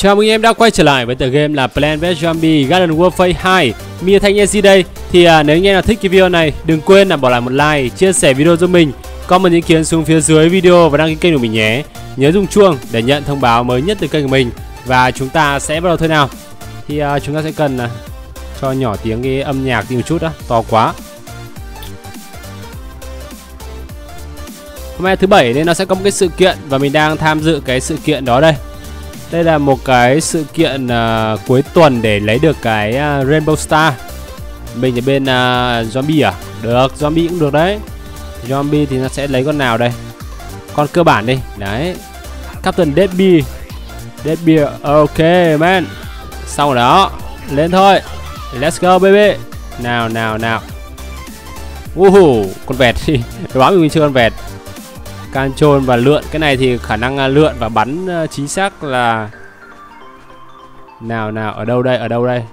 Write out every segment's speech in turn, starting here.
Chào mừng em đã quay trở lại với tựa game là Plan vs Zombie Garden Warfare 2 Mia Thanh NC đây. Thì à, nếu anh em nào thích cái video này Đừng quên là bỏ lại một like, chia sẻ video cho mình Comment ý kiến xuống phía dưới video và đăng ký kênh của mình nhé. Nhớ dùng chuông để nhận thông báo mới nhất từ kênh của mình. Và chúng ta sẽ bắt đầu thôi nào. Thì à, chúng ta sẽ cần à, cho nhỏ tiếng cái âm nhạc đi một chút đó To quá. Hôm nay thứ bảy nên nó sẽ có một cái sự kiện Và mình đang tham dự cái sự kiện đó đây đây là một cái sự kiện uh, cuối tuần để lấy được cái uh, Rainbow Star. Mình ở bên uh, Zombie à? Được, Zombie cũng được đấy. Zombie thì nó sẽ lấy con nào đây? Con cơ bản đi, đấy. Captain Deadbeard Deadbeard, ok man. Sau đó, lên thôi. Let's go baby. Nào, nào, nào. Woohoo, con vẹt đi. Đoán mình chưa con vẹt. Control và lượn. Cái này thì khả năng à, lượn và bắn à, chính xác là Nào nào, ở đâu đây, ở đâu đây?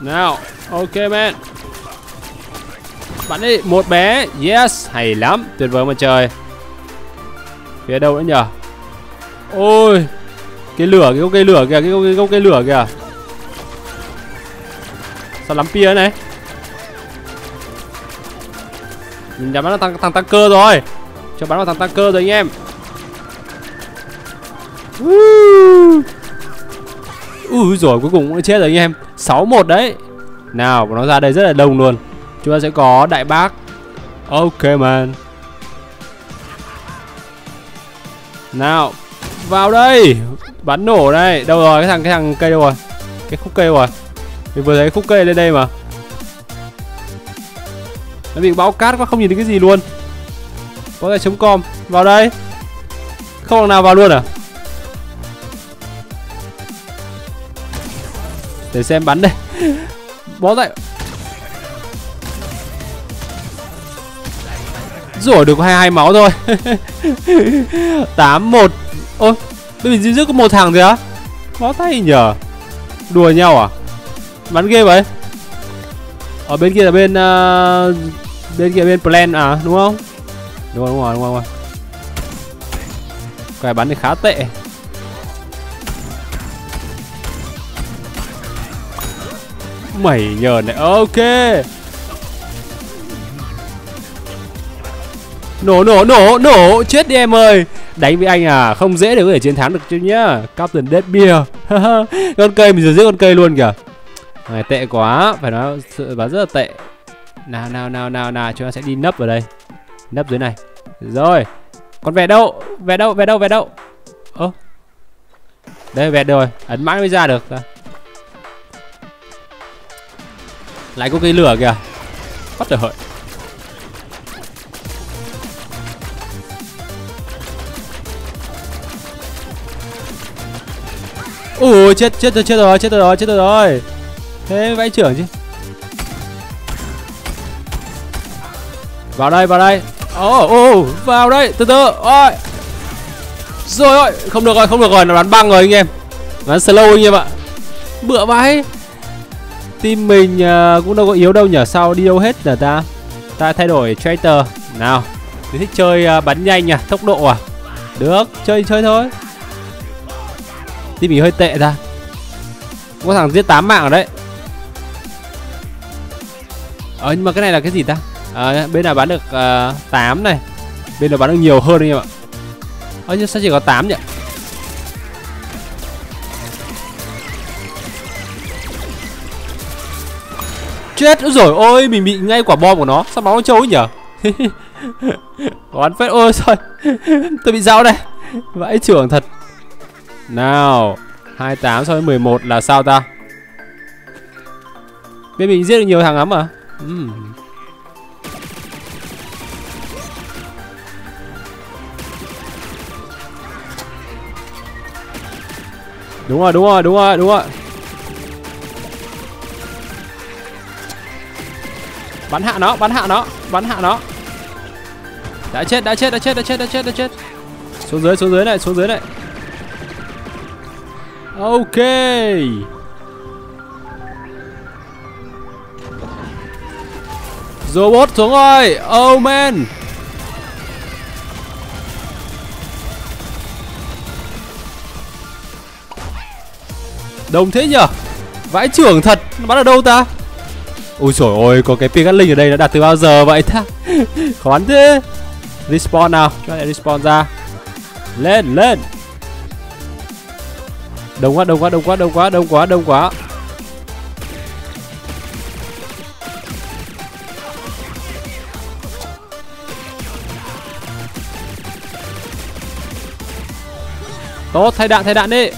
Nào, Ok man Bắn đi, Một bé, Yes, Hay lắm, Tuyệt vời mà trời. Phía đâu nữa nhở? Ôi cái lửa cái gốc cây lửa kìa cái gốc, cái gốc cây lửa kìa. Sao lắm pia này? Mình đã bắn vào thằng, thằng tăng cơ rồi. Cho bắn vào thằng tăng cơ rồi anh em. Ui rồi cuối cùng cũng chết rồi anh em. 6-1 đấy. Nào nó ra đây rất là đông luôn. Chúng ta sẽ có đại bác. Ok man. Nào vào đây. Bắn nổ đây Đâu rồi? Cái thằng cái thằng cây đâu rồi? Cái khúc cây rồi. Mình vừa thấy khúc cây lên đây mà. Nó bị bão cát quá, không nhìn thấy cái gì luôn. Có thể chống com. Vào đây. Không thằng nào vào luôn à? Để xem bắn đây. Bó dậy. Rủa được hai hai máu thôi. 8-1 Ôi. Bên mình duy nhất có một thằng thôi á Bó tay nhờ Đùa nhau à? Bắn ghê vậy Ở bên kia là bên uh, Bên kia bên plan à đúng không? Đúng rồi đúng rồi đúng rồi, đúng rồi. Cái bắn thì khá tệ. Mày nhờ này ok. Nổ nổ nổ nổ Chết đi em ơi. Đánh với anh à Không dễ để có thể chiến thắng được chứ nhá. Captain dead beer. Con cây mình giờ giết con cây luôn kìa. Này, tệ quá. Phải nói sự bắn rất là tệ. Nào nào nào nào nào, Chúng ta sẽ đi nấp vào đây. Nấp dưới này. Rồi. Con vẹt đâu? Vẹt đâu? Vẹt đâu? Vẹt đâu? Ơ. Đây, vẹt rồi. Ấn mãi mới ra được. Lại có cây lửa kìa. Bắt được hợi Ui chết chết rồi chết rồi chết rồi chết rồi Thế vãi trưởng chứ. Vào đây vào đây. Ồ oh, oh, vào đây từ từ. Ôi. Rồi ôi không được rồi không được rồi nó bắn băng rồi anh em. Bắn slow anh em ạ. Bựa vãi. Team mình uh, cũng đâu có yếu đâu nhở Sao đi đâu hết là ta? Ta thay đổi traitor Nào Tôi thích chơi uh, bắn nhanh à Tốc độ à. Được chơi chơi thôi. Team mình hơi tệ ra. Có thằng giết 8 mạng ở đấy. Ờ nhưng mà cái này là cái gì ta? À, Bên nào bán được ờ, uh, 8 này? Bên nào bán được nhiều hơn anh em ạ? Ờ nhưng sao chỉ có 8 nhỉ? Chết rồi. Ôi mình bị ngay quả bom của nó. Sao máu nó trâu ấy nhở? Có phết. Ôi thôi Tôi bị dao đây. Vãi trưởng thật nào 28 so với 11 là sao ta? Bên mình giết được nhiều thằng lắm à? Uhm. Đúng rồi đúng rồi đúng rồi đúng rồi. Bắn hạ nó, bắn hạ nó, Bắn hạ nó. Đã chết đã chết đã chết đã chết đã chết đã chết. Xuống dưới xuống dưới này, xuống dưới này. Ok. Robot xuống rồi. Oh man Đông thế nhở? Vãi trưởng thật. Nó bắn ở đâu ta? Ôi trời ơi Có cái Pigatling ở đây nó đặt từ bao giờ vậy ta? Khó bắn thế. Respawn nào. Cho lại respawn ra. Lên lên. Đông quá đông quá đông quá đông quá đông quá đông quá. Tốt, thay đạn thay đạn đi.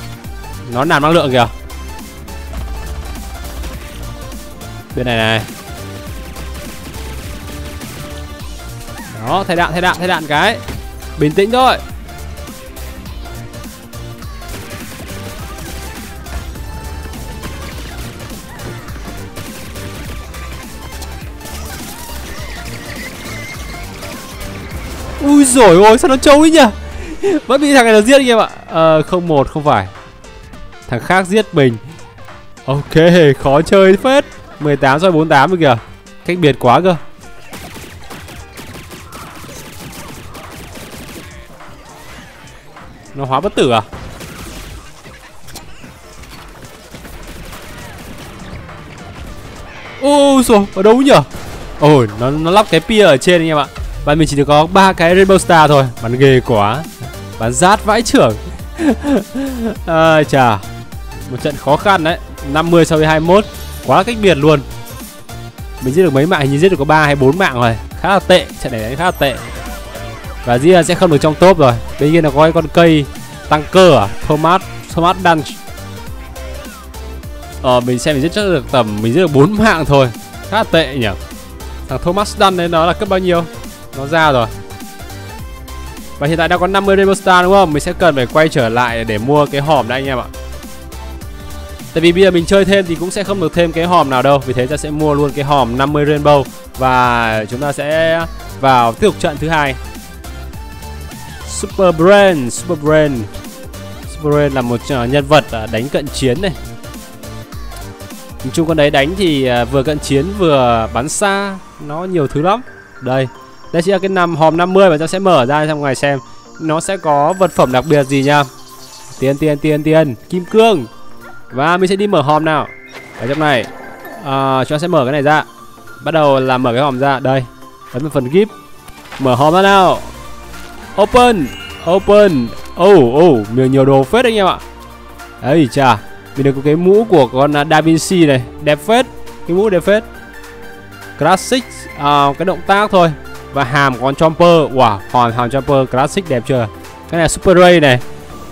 Nó nản năng lượng kìa. Bên này này. Đó, thay đạn thay đạn thay đạn cái. Bình tĩnh thôi. Rồi ôi, sao nó trâu ấy nhỉ? Vẫn bị thằng này nó giết anh em ạ. Ờ không một, không phải. Thằng khác giết mình. Ok, khó chơi phết. 18 soi 48 rồi kìa. Cách biệt quá cơ. Nó hóa bất tử à? Ôi rồi ở đâu nhỉ? Ôi, nó nó lắp cái pia ở trên anh em ạ và mình chỉ được có ba cái Rainbow Star thôi. Bắn ghê quá. Bắn rát vãi trưởng. À, Chà. Một trận khó khăn đấy. 50 so với 21 Quá cách biệt luôn. Mình giết được mấy mạng hình như giết được có ba hay bốn mạng rồi. Khá là tệ. Trận này đánh khá là tệ. Và Gia sẽ không được trong top rồi. Bên kia là có cái con cây Tăng cơ à? Thomas Thomas Dunch. Ờ mình xem mình giết chắc được tầm Mình giết được bốn mạng thôi. Khá là tệ nhỉ? Thằng Thomas Dunn đấy nó là cấp bao nhiêu? Nó ra rồi. Và hiện tại đang có 50 Rainbow Star đúng không? Mình sẽ cần phải quay trở lại để mua cái hòm đây anh em ạ. Tại vì bây giờ mình chơi thêm thì cũng sẽ không được thêm cái hòm nào đâu. Vì thế ta sẽ mua luôn cái hòm 50 Rainbow Và chúng ta sẽ vào tiếp tục trận thứ hai. Super Brain Super Brain. Super Brain là một ờ, nhân vật ờ, đánh cận chiến này. Nhìn chung con đấy đánh thì ờ, vừa cận chiến vừa bắn xa, Nó nhiều thứ lắm. Đây đây sẽ là cái nằm hòm 50 và ta sẽ mở ra trong ngày xem. Nó sẽ có vật phẩm đặc biệt gì nha Tiền tiền tiền tiền. Kim cương. Và mình sẽ đi mở hòm nào. Ở trong này. À, Chúng ta sẽ mở cái này ra. Bắt đầu là mở cái hòm ra. Đây. Ấn vào phần gift Mở hòm ra nào. Open. Open. Oh oh Nhiều nhiều đồ phết anh em ạ. Ấy chà. Mình được có cái mũ của con Da Vinci này. Đẹp phết. Cái mũ đẹp phết. Classic. À, Cái động tác thôi và hàm con Chomper. Wow hòn hàm Chomper classic đẹp chưa? Cái này Super Ray này.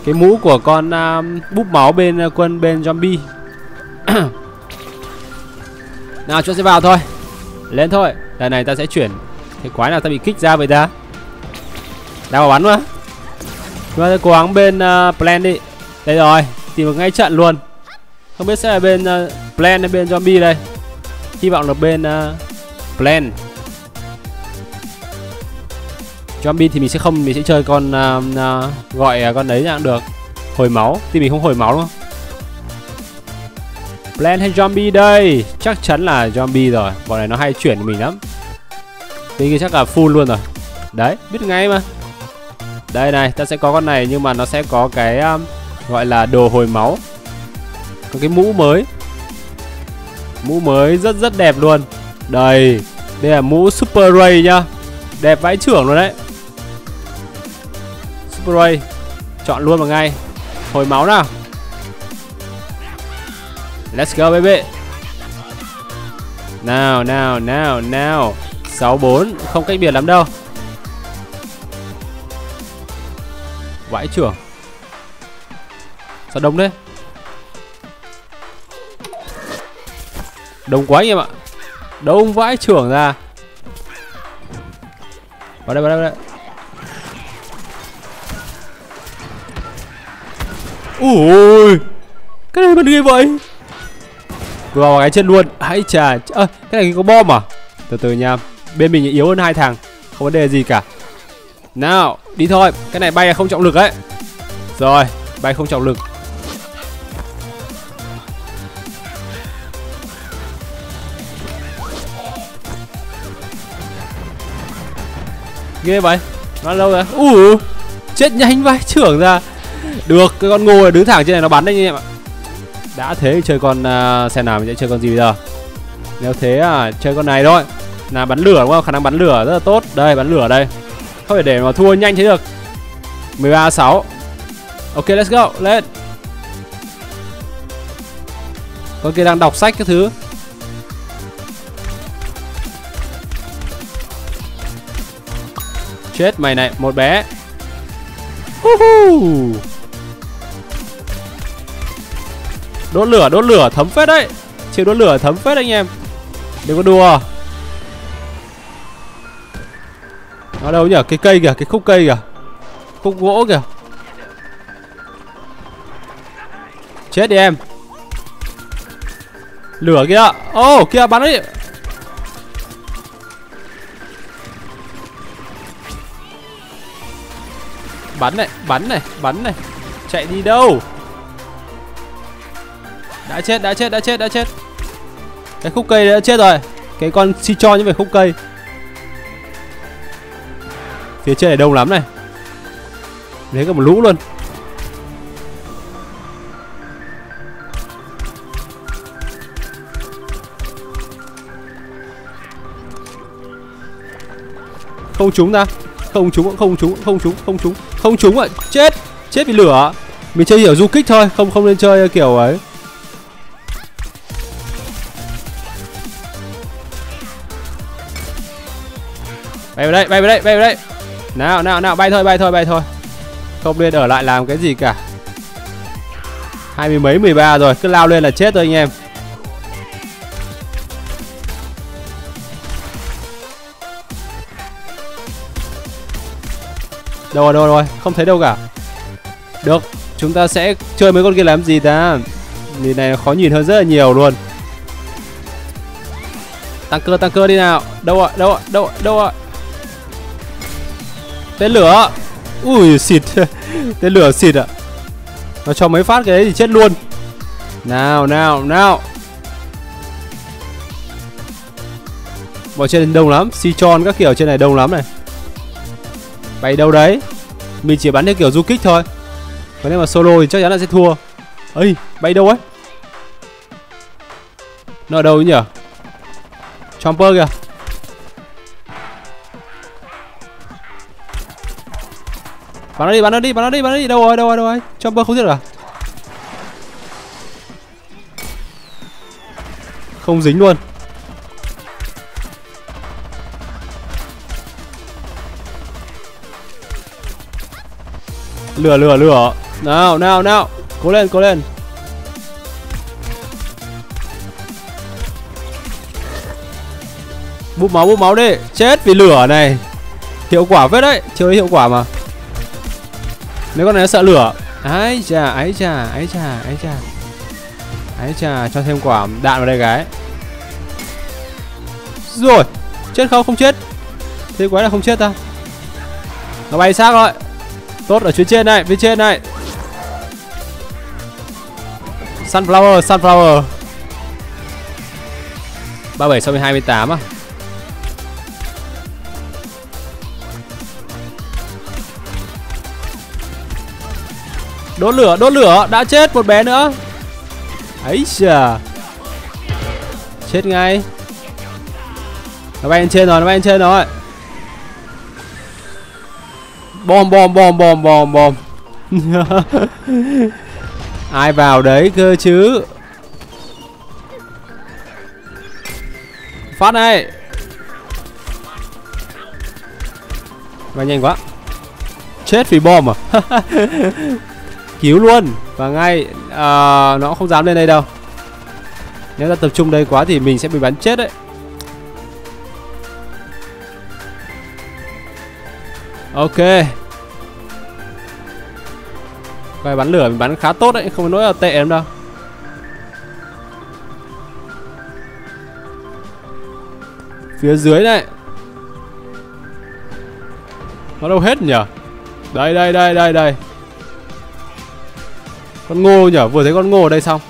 Cái mũ của con um, búp máu bên uh, quân bên zombie. Nào chúng sẽ vào thôi. Lên thôi. Lần này ta sẽ chuyển. Cái quái nào ta bị kích ra vậy ta? Đang vào bắn mà Chúng ta sẽ cố gắng bên uh, plan đi. Đây rồi Tìm được ngay trận luôn. Không biết sẽ là bên uh, plan hay bên zombie đây. Hy vọng là bên uh, plan zombie thì mình sẽ không mình sẽ chơi con uh, uh, gọi uh, con đấy dạng được. Hồi máu thì mình không hồi máu đúng không? Plant hay zombie đây? Chắc chắn là zombie rồi. Bọn này nó hay chuyển mình lắm. Bên kia chắc là full luôn rồi. Đấy biết ngay mà. Đây này ta sẽ có con này Nhưng mà nó sẽ có cái um, Gọi là đồ hồi máu. Có cái mũ mới. Mũ mới rất rất đẹp luôn. Đây Đây là mũ Super Ray nhá. Đẹp vãi trưởng luôn đấy spray Chọn luôn vào ngay. Hồi máu nào. Let's go, baby. Nào nào nào nào. 64 Không cách biệt lắm đâu. Vãi trưởng Sao đông đấy Đông quá anh em ạ. Đông vãi trưởng ra. Vào đây vào đây vào đây. Ui Cái này bật ghê vậy. Vừa vào cái chân luôn. Hãy chà à, Cái này có bom à? Từ từ nha. Bên mình yếu hơn hai thằng. Không vấn đề gì cả. Nào Đi thôi. Cái này bay không trọng lực đấy Rồi Bay không trọng lực. Ghê vậy. Nó lâu rồi ủ chết nhanh vai trưởng ra được cái con ngô này đứng thẳng trên này nó bắn đấy anh em ạ. Đã thế chơi con uh, xem nào mình sẽ chơi con gì bây giờ. Nếu thế à chơi con này thôi. Là bắn lửa đúng không? Khả năng bắn lửa rất là tốt. Đây bắn lửa đây. Không thể để mà thua nhanh thế được. 13 6 ok let's go. Lên. Con kia đang đọc sách cái thứ. Chết mày này một bé. Đốt lửa đốt lửa thấm phết đấy. Chịu đốt lửa thấm phết anh em. Đừng có đùa. Nó đâu nhỉ? Cái cây kìa cái khúc cây kìa. Khúc gỗ kìa. Chết đi em. Lửa kia ô oh, kia bắn đi bắn này bắn này bắn này. Chạy đi đâu? Đã chết đã chết đã chết đã chết. Cái khúc cây đã chết rồi. Cái con si cho như vậy khúc cây. Phía trên này đông lắm này. Lấy cả một lũ luôn. Không trúng ta. Không trúng không trúng không trúng không trúng. Không trúng ạ. Chết. Chết vì lửa. Mình chơi hiểu du kích thôi. Không không nên chơi kiểu ấy. Bay vào đây, bay vào đây, bay vào đây. Nào nào nào, bay thôi bay thôi bay thôi. Không nên ở lại làm cái gì cả. Hai mươi mấy, mười ba rồi, cứ lao lên là chết thôi anh em. Đâu rồi đâu rồi không thấy đâu cả. Được, chúng ta sẽ chơi mấy con kia làm gì ta? Nhìn này khó nhìn hơn rất là nhiều luôn. Tăng cơ tăng cơ đi nào. Đâu ạ đâu ạ đâu ạ đâu ạ tên lửa. Ui, xịt. Tên lửa xịt ạ. Nó cho mấy phát cái đấy thì chết luôn. Nào nào nào. Bọn trên đông lắm. Si tròn các kiểu trên này đông lắm này. Bay đâu đấy? Mình chỉ bắn theo kiểu du kích thôi. Còn nếu mà solo thì chắc chắn là sẽ thua. Ấy bay đâu ấy? Nó ở đâu nhỉ? Chomper kìa. Bắn nó đi, bắn nó đi, bắn nó đi, bắn nó đi. Đâu rồi, đâu rồi, đâu rồi. Chopper không giết được à? Không dính luôn. Lửa lửa lửa. Nào nào nào. Cố lên cố lên. Búp máu búp máu đi. Chết vì lửa này. Hiệu quả phết đấy. Chơi hiệu quả mà. Nếu con này nó sợ lửa. Ái chà ái chà ái chà ái chà. Ái chà cho thêm quả đạn vào đây gái Rồi Chết không? Không chết. Thế quái là không chết ta Nó bay xác rồi. Tốt ở phía trên này, phía trên này. Sunflower, Sunflower. 37 so với 28 à? Đốt lửa, đốt lửa, đã chết một bé nữa. Ấy xà Chết ngay. Nó bay lên trên rồi, nó bay lên trên rồi. Bom bom bom bom bom bom. Ai vào đấy cơ chứ? Phát này và nhanh quá. Chết vì bom à? cứu luôn. Và ngay à, nó không dám lên đây đâu. Nếu ta tập trung đây quá thì mình sẽ bị bắn chết đấy. Ok. Coi bắn lửa mình bắn khá tốt đấy Không có nỗi là tệ lắm đâu. Phía dưới này. Nó đâu hết nhỉ? Đây đây đây đây đây. Con ngô nhở? Vừa thấy con ngô ở đây xong.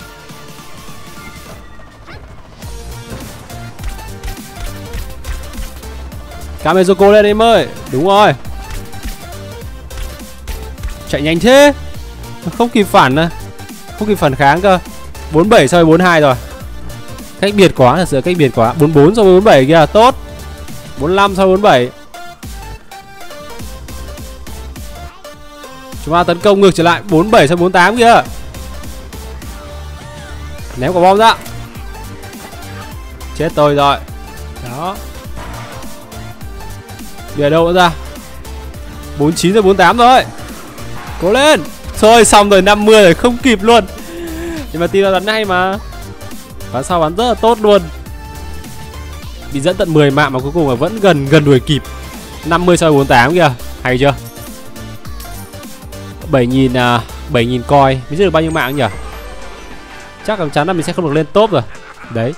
Kamezoko lên em ơi. Đúng rồi. Chạy nhanh thế. Không kịp phản à. Không kịp phản kháng cơ. 47 so với 42 rồi. Cách biệt quá thật sự, cách biệt quá. 44 so với 47 kìa, tốt. 45 so với 47 Chúng ta tấn công ngược trở lại 47 sang 48 kìa. Ném quả bom ra. Chết tôi rồi. Đó. Đi đâu nữa ra 49 rồi 48 rồi Cố lên. Thôi, xong rồi 50 rồi không kịp luôn. Nhưng mà team nó bắn hay mà? Bắn sau bắn rất là tốt luôn. Bị dẫn tận 10 mạng mà cuối cùng là vẫn gần gần đuổi kịp. 50 so 48 kìa. Hay chưa? 7.000 à, 7.000 coi Mình giết được bao nhiêu mạng nhỉ? Chắc là chắn là mình sẽ không được lên top rồi. Đấy.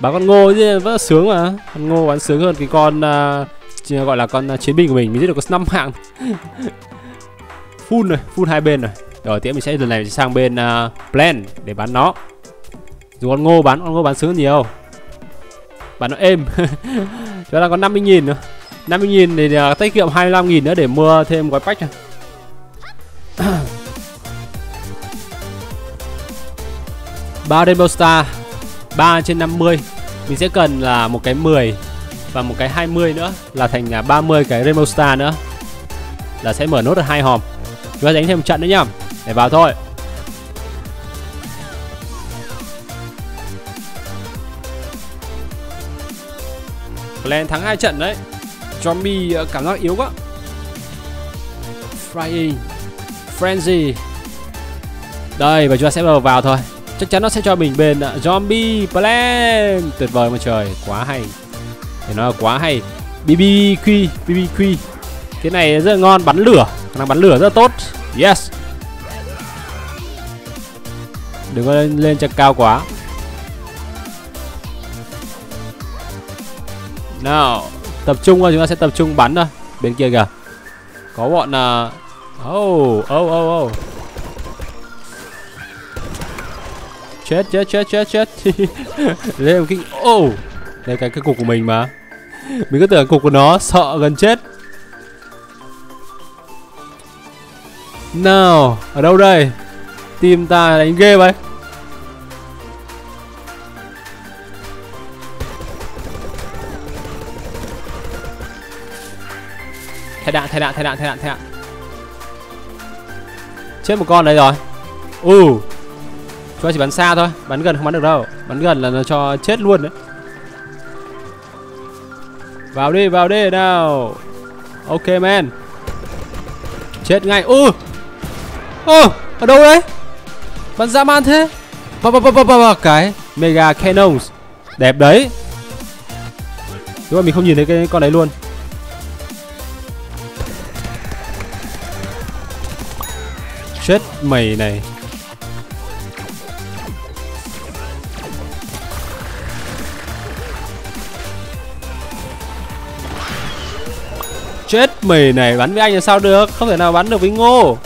Bán con ngô chứ vẫn là sướng mà. Con ngô bán sướng hơn cái con uh, Gọi là con uh, chiến binh của mình. Mình giết được có 5 mạng. Full rồi, full hai bên rồi. Rồi tiếp mình sẽ lần này sẽ sang bên uh, plan Để bán nó. Dù con ngô bán, con ngô bán sướng nhiều. Bán nó êm. Chúng ta có 50.000 nữa. 50.000 thì uh, tiết kiệm 25.000 nữa để mua thêm gói patch này ba Rainbow Star 3 trên 50 Mình sẽ cần là một cái 10 Và một cái 20 nữa, Là thành à, 30 cái Rainbow Star nữa. Là sẽ mở nốt được hai hòm. Chúng ta đánh thêm một trận nữa nhá. Để vào thôi. Glenn thắng hai trận đấy. Zombie à, cảm giác yếu quá. Frying Frenzy. Đây và chúng ta sẽ vào, vào thôi. Chắc chắn nó sẽ cho mình bên uh, Zombie Plan. Tuyệt vời mà trời Quá hay. Thì nó là quá hay. BBQ BBQ Cái này rất là ngon Bắn lửa. Khả năng bắn lửa rất là tốt. Yes. Đừng có lên, lên chân cao quá. Nào Tập trung thôi chúng ta sẽ tập trung bắn thôi. Bên kia kìa. Có bọn uh, Oh, oh, oh, oh. Chết, chết, chết, chết, chết. Oh. Đây là cái oh. Đây cái cái cục của mình mà. Mình cứ tưởng cục của nó sợ gần chết. Nào, ở đâu đây? Team ta đánh ghê vậy. Thay đạn, thay đạn, thay đạn, thay đạn, thay đạn. Chết một con đấy rồi. Ừ. Cho chỉ bắn xa thôi, Bắn gần không bắn được đâu. Bắn gần là nó cho chết luôn đấy. Vào đi vào đi nào. Ok man Chết ngay. Ừ. Ồ Ở đâu đấy? Bắn dã man thế. Bà bà bà bà bà Cái Mega Cannons. Đẹp đấy. Đúng mà mình không nhìn thấy cái con đấy luôn. Chết mày này. Chết mày này, bắn với anh là sao được? Không thể nào bắn được với ngô.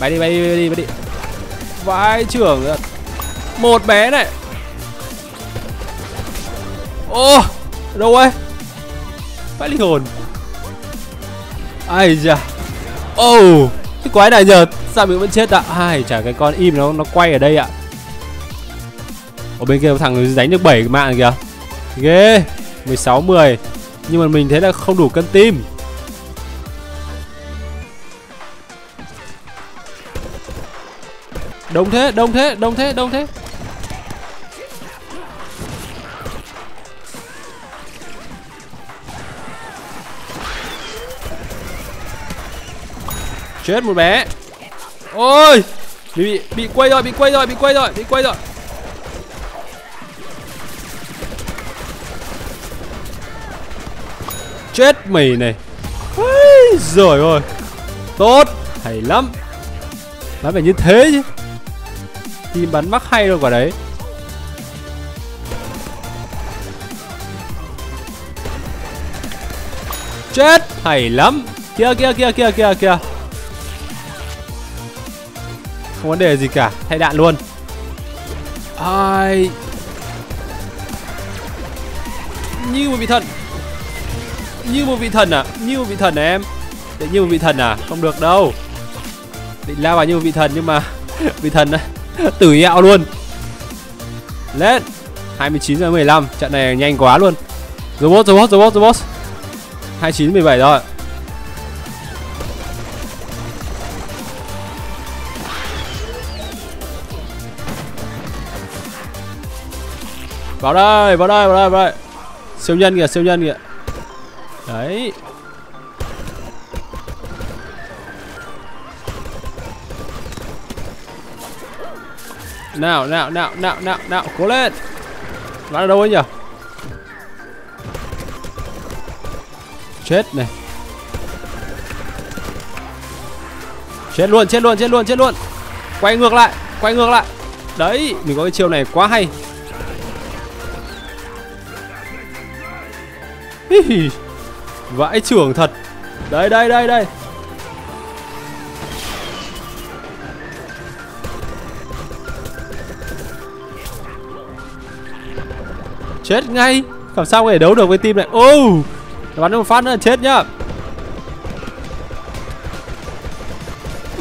Bay đi bay đi bay đi bay đi. Vai trưởng Một bé này. Ô, Đâu ấy? Vãi linh hồn. Ai da. Oh Cái quái này giờ sao mình vẫn chết ạ? Ai chả cái con im nó nó quay ở đây ạ. Ở bên kia thằng đánh được 7 mạng kìa. Ghê 16 10 Nhưng mà mình thấy là không đủ cân tim. Đông thế, đông thế, đông thế, đông thế. Chết một bé. Ôi Bị, bị quay rồi, bị quay rồi, bị quay rồi, bị quay rồi Chết mày này. Ôi, Rồi ơi. Tốt Hay lắm. Nói phải như thế chứ. Team bắn mắc hay đâu quả đấy. Chết Hay lắm. Kia kia kia kia kia kia không vấn đề gì cả. Thay đạn luôn. Ai. Như một vị thần. Như một vị thần à? Như một vị thần à em? Định như một vị thần à? Không được đâu. Định lao vào như một vị thần nhưng mà Vị thần á, Tử hẹo luôn. Lên. 29 giờ 15 Trận này nhanh quá luôn. Robot robot robot robot. 29 17 rồi. Vào đây vào đây vào đây vào đây. Siêu nhân kìa, siêu nhân kìa. Đấy. Nào nào nào nào nào nào, cố lên. Bắn ở đâu ấy nhỉ? Chết này. Chết luôn chết luôn chết luôn chết luôn. Quay ngược lại, quay ngược lại. Đấy, mình có cái chiêu này quá hay. Vãi trưởng thật. Đây đây đây đây. Chết ngay. Làm sao có thể đấu được với team này? Ô oh, bắn một phát nữa là chết nhá.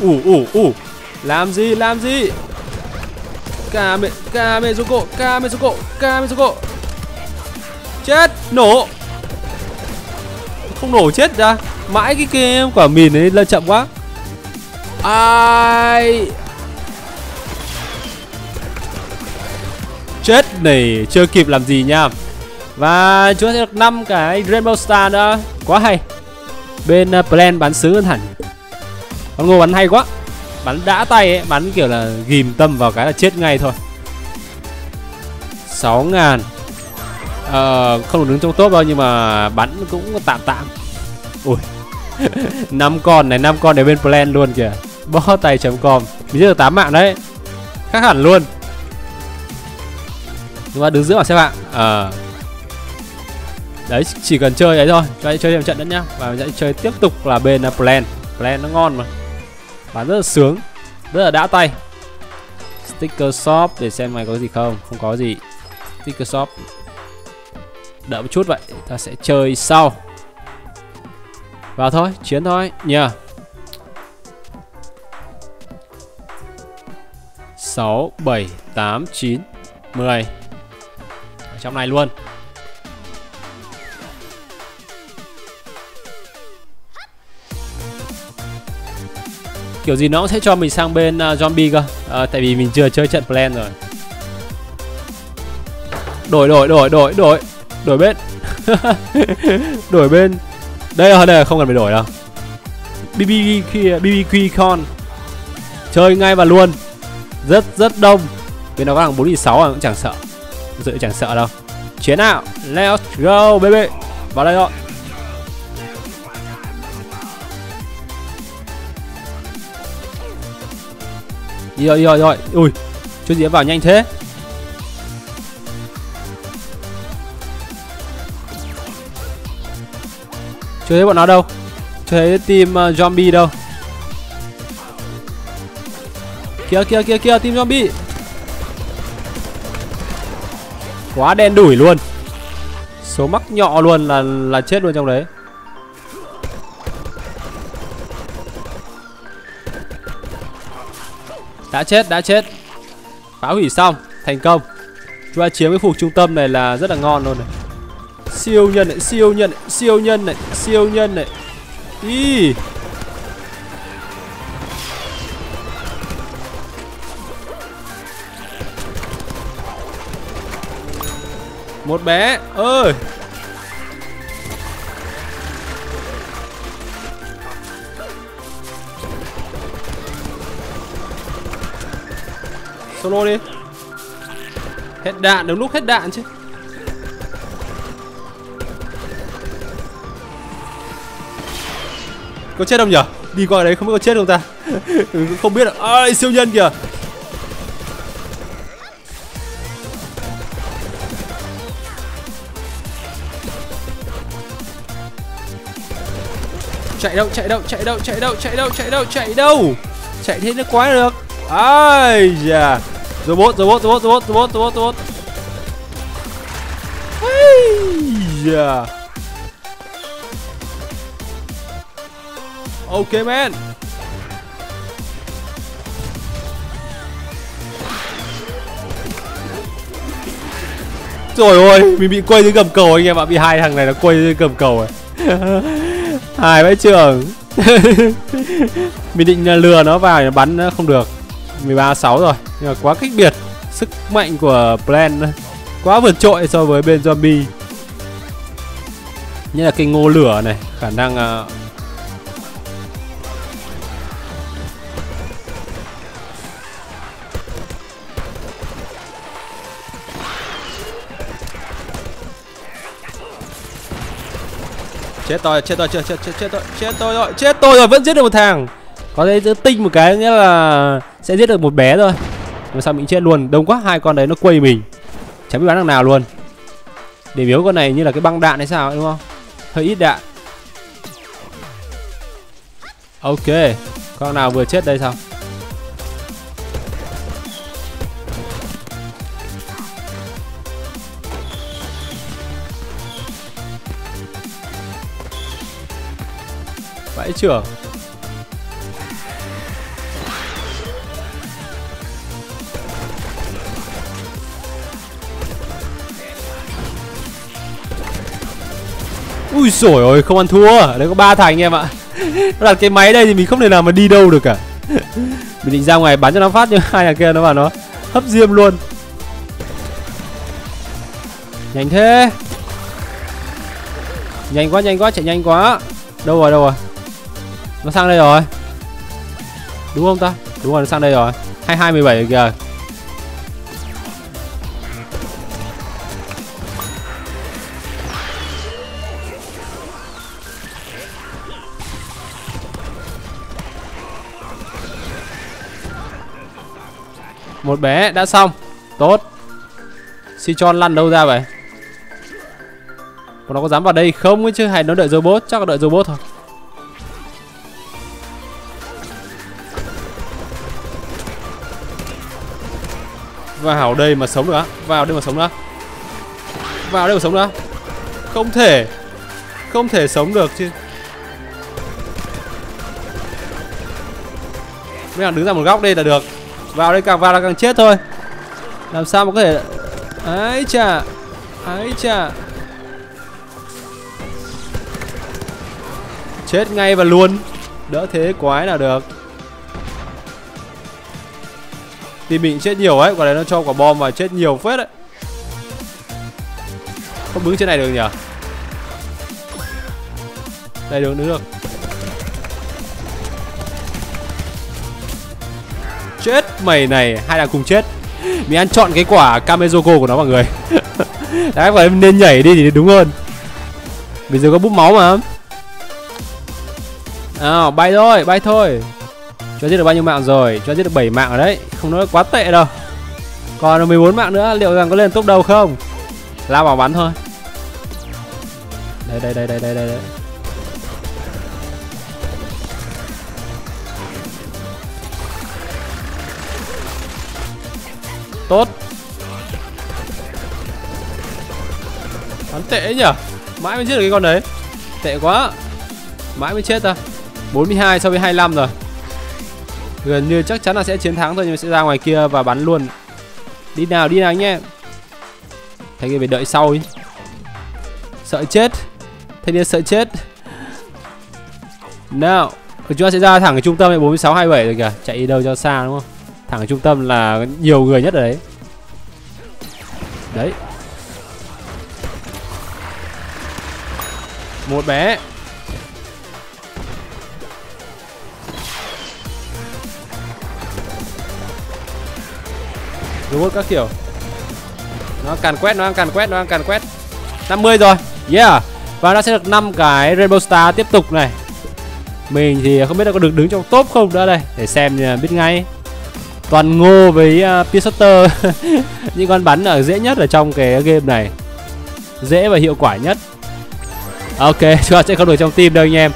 Ủ ủ ủ. Làm gì làm gì? Kame Kame Zuko Kame Zuko Kame Zuko Chết Nổ. Không nổ chết ra. Mãi cái kia quả mìn ấy là chậm quá. Ai? Chết này Chưa kịp làm gì nha. Và chúng ta sẽ được 5 cái Rainbow Star nữa. Quá hay. Bên uh, Plan bắn sứ hơn hẳn. Con ngô bắn hay quá. Bắn đã tay ấy Bắn kiểu là ghim tâm vào cái là chết ngay thôi. 6 ngàn. Ờ không được đứng trong top đâu, Nhưng mà bắn cũng tạm tạm. Ui. Năm con này, năm con đều bên plan luôn kìa. Bó tay.com Mình chưa được 8 mạng đấy. Khác hẳn luôn. Nhưng mà đứng giữa bảng xếp hạng ờ. Đấy, chỉ cần chơi ấy thôi. Cho chơi thêm trận nữa nhá. Và sẽ chơi tiếp tục là bên à, plan. Plan nó ngon mà. Bán rất là sướng. Rất là đã tay. Sticker shop để xem mày có gì không. Không có gì. Sticker shop đợi một chút vậy ta sẽ chơi sau. Vào thôi chiến thôi nhờ. Sáu bảy tám chín mười. Trong này luôn. Kiểu gì nó cũng sẽ cho mình sang bên uh, zombie cơ. À, tại vì mình chưa chơi trận plan rồi. Đổi đổi đổi đổi đổi đổi bên. Đổi bên. Đây là đây không cần phải đổi đâu. BBQ BBQ con. Chơi ngay và luôn. Rất rất đông. Bên đó có thằng bốn sáu cũng chẳng sợ. Dự chẳng sợ đâu. Chiến nào let's go, baby. Vào đây thôi. Rồi rồi rồi ui chưa gì vào nhanh thế? Chưa thấy bọn nó đâu. Chưa thấy team uh, zombie đâu. Kia kia kia kia team zombie. Quá đen đủi luôn. Số mắc nhọ luôn là là chết luôn trong đấy. Đã chết đã chết. Phá hủy xong thành công. Chúng ta chiếm cái phục trung tâm này là rất là ngon luôn này siêu nhân này, siêu nhân này, siêu nhân này, siêu nhân này. Đi Một bé, ơi. Solo đi. Hết đạn đúng lúc hết đạn chứ. Có chết không nhở? Đi qua đấy không biết có chết không ta? Ừ, không biết à, siêu nhân kìa. Chạy đâu chạy đâu chạy đâu chạy đâu chạy đâu chạy đâu chạy đâu? Chạy thế nó quá được. Ai da. Robot robot robot robot robot robot. Robot yeah Ok man. Trời ơi, mình bị quay dưới gầm cầu anh em ạ. Bị hai thằng này nó quay dưới gầm cầu rồi à. Hai vãi trường. Mình định à, lừa nó vào nó bắn nó không được. 13 6 rồi. Nhưng mà quá cách biệt. Sức mạnh của Plan Quá vượt trội so với bên zombie. Như là cái ngô lửa này Khả năng uh, chết tôi chết tôi, chết chết chết chết tôi chết tôi rồi, chết tôi rồi, vẫn giết được một thằng. Có thể giữ tinh một cái, nghĩa là sẽ giết được một bé thôi. Mà sao mình chết luôn, đông quá, hai con đấy nó quay mình. Chẳng biết bắn thằng nào luôn. Điểm yếu con này như là cái băng đạn hay sao đúng không? Hơi ít đạn. Ok, con nào vừa chết đây sao? Vãi trưởng Ui sổi ơi, không ăn thua. Đấy, có ba thằng em ạ. Nó đặt cái máy đây thì mình không thể nào mà đi đâu được cả. Mình định ra ngoài bắn cho nó phát, Nhưng hai thằng kia nó vào nó hấp diêm luôn. Nhanh thế. Nhanh quá nhanh quá, chạy nhanh quá. Đâu rồi đâu rồi? Nó sang đây rồi. Đúng không ta? Đúng rồi, nó sang đây rồi. 22 17 kìa. Một bé, đã xong. Tốt. Sichon lăn đâu ra vậy? Còn nó có dám vào đây không ấy chứ? Hay nó đợi robot? Chắc là đợi robot thôi. Vào đây mà sống được á? Vào đây mà sống nữa. Vào đây mà sống nữa. Không thể. Không thể sống được chứ. Mấy thằng đứng ra một góc đây là được. Vào đây càng vào là càng chết thôi. Làm sao mà có thể Ấy chà. Ấy chà. Chết ngay và luôn. Đỡ thế quái nào được. Thì mình chết nhiều ấy, Quả này nó cho quả bom và chết nhiều phết đấy Không đứng trên này được nhỉ? Đây được, đứng được. Chết mày này Hai đằng cùng chết. Mình ăn chọn cái quả kamezoko của nó mọi người. Đấy và em nên nhảy đi thì đúng hơn. Bây giờ có bút máu mà. À bay thôi bay thôi. Cho giết được bao nhiêu mạng rồi? Cho giết được 7 mạng ở đấy. Không nói quá tệ đâu. Còn 14 mạng nữa, Liệu rằng có lên top đầu không? Lao vào bắn thôi. Đây đây đây đây đây đây Tốt. Bắn tệ nhở? Mãi mới giết được cái con đấy. Tệ quá. Mãi mới chết ta. 42 so với 25 rồi. Gần như chắc chắn là sẽ chiến thắng thôi, Nhưng sẽ ra ngoài kia và bắn luôn. Đi nào đi nào anh em Thanh kia phải đợi sau ý Sợ chết. Thanh niên sợ chết. Nào, Chúng ta sẽ ra thẳng cái trung tâm 46 27 rồi kìa. Chạy đi đâu cho xa đúng không? Thẳng ở trung tâm là nhiều người nhất ở đấy. Đấy. Một bé. Robot các kiểu. Nó càn quét, nó đang càn quét, nó đang càn quét. 50 rồi. Yeah. Và nó sẽ được 5 cái Rainbow Star tiếp tục này. Mình thì không biết là có được đứng trong top không nữa đây. Để xem à, biết ngay. Toàn ngô với à, uh, Pisotter những con bắn ở dễ nhất ở trong cái game này. Dễ và hiệu quả nhất. Ok chúng ta sẽ không được trong team đâu anh em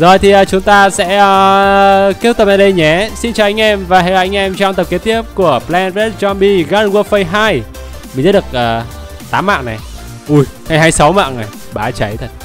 rồi thì uh, chúng ta sẽ à, uh, kết tập ở đây nhé. Xin chào anh em và hẹn gặp anh em trong tập kế tiếp của Plan Red Zombie Garden Warfare 2 mình sẽ được à, uh, 8 mạng này. Ui hay 26 mạng này. Bá cháy thật.